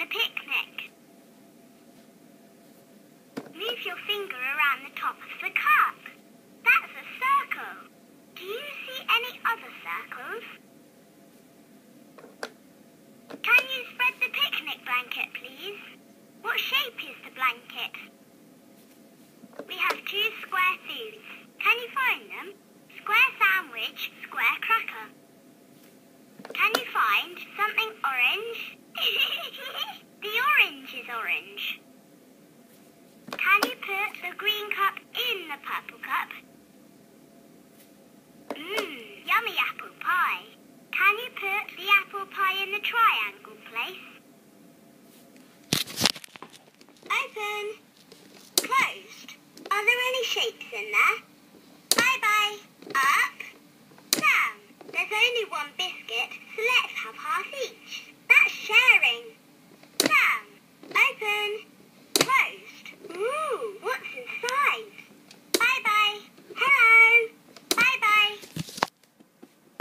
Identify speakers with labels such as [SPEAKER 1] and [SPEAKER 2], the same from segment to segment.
[SPEAKER 1] on a picnic. Move your finger around the top of the cup. That's a circle. Do you see any other circles? Can you spread the picnic blanket, please? What shape is the blanket? We have two square foods. Can you find them? Square sandwich, square cracker. Can you find something orange? the orange is orange. Can you put the green cup in the purple cup? Mmm, yummy apple pie. Can you put the apple pie in the triangle place? Open. Closed. Are there any shapes in there? Bye-bye. Up. Down. There's only one biscuit, so let's have half each. That's sharing. Down. Open. Closed. Ooh, what's inside? Bye-bye. Hello. Bye-bye.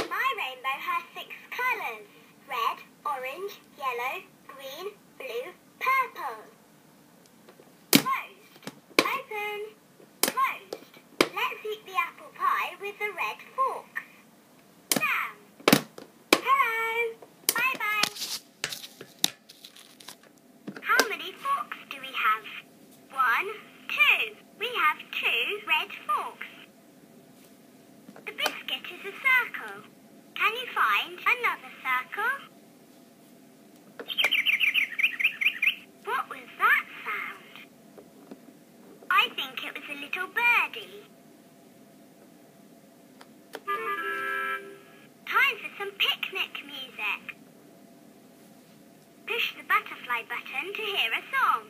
[SPEAKER 1] My rainbow has six colours. Red, orange, yellow, green, blue, purple. Closed. Open. Closed. Let's eat the apple pie with the red fork. Down. Hello. Bye-bye. How many forks do we have? One, two. We have two red forks. The biscuit is a circle. Can you find another circle? What was that sound? I think it was a little birdie. Time for some picnic music. Push the butterfly button to hear a song.